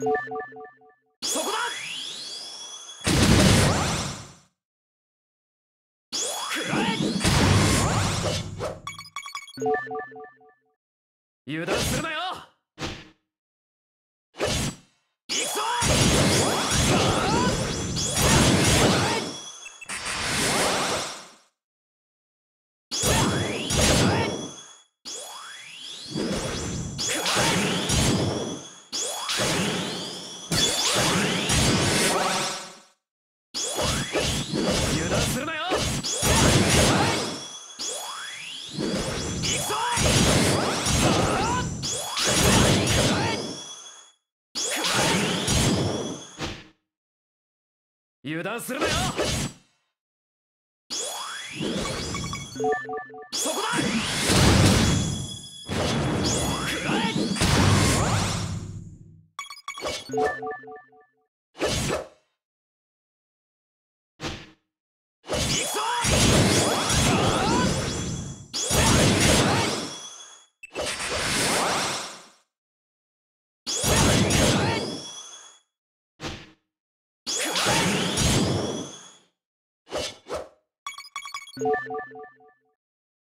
そこだ。くらえ。油断するなよ。油断するなよ！そこだ！食らえ！行くぞ！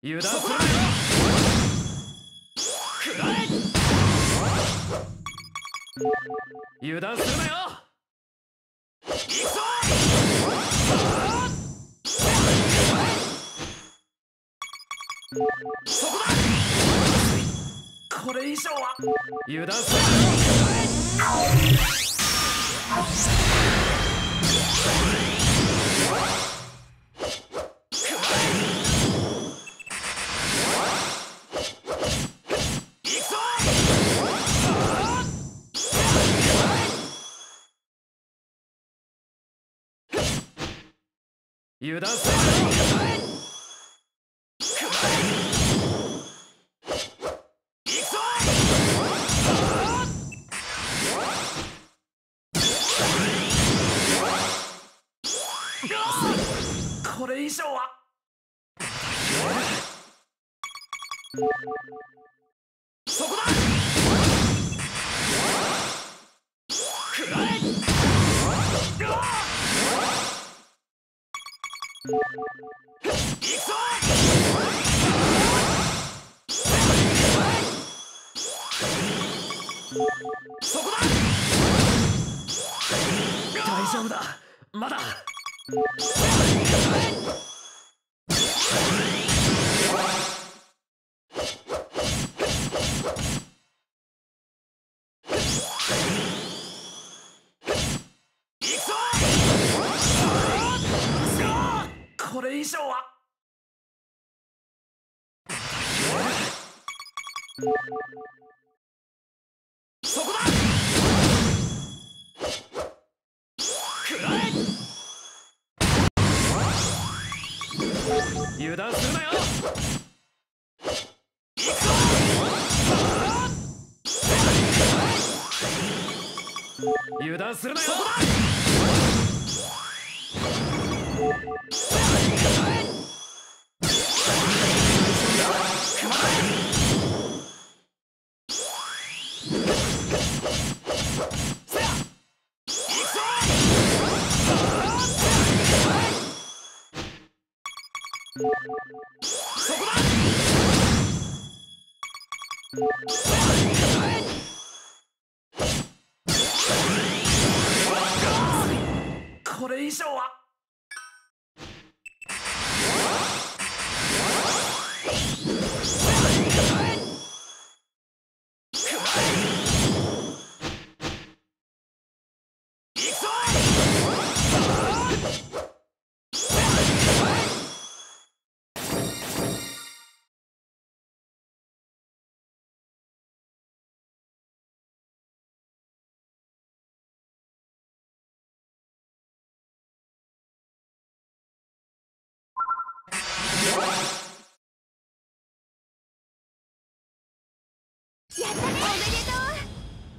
油断するなよ油断するなよ以上は油断するなよ油断するなこれ以上は。そこだ大丈夫だ。まだ。これ以上は。そこだ。食らえ油断するなよ。油断するなよ。そこだ Yes. やったね。おめでとう